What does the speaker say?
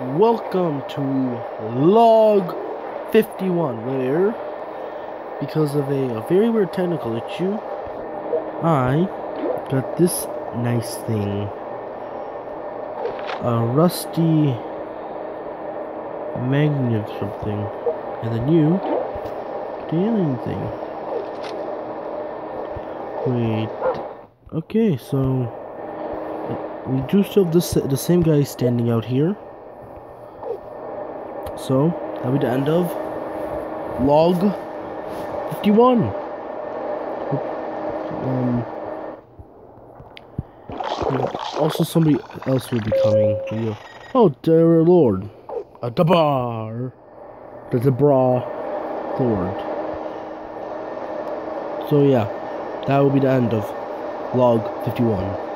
welcome to log 51 where because of a, a very weird technical issue I got this nice thing. A rusty magnet something and the new alien thing. Wait. Okay so we do still have this, the same guy standing out here. So, that'll be the end of log 51. Um, also, somebody else will be coming. Oh, dear Lord. A Dabar. The Debra Lord. So, yeah, that will be the end of log 51.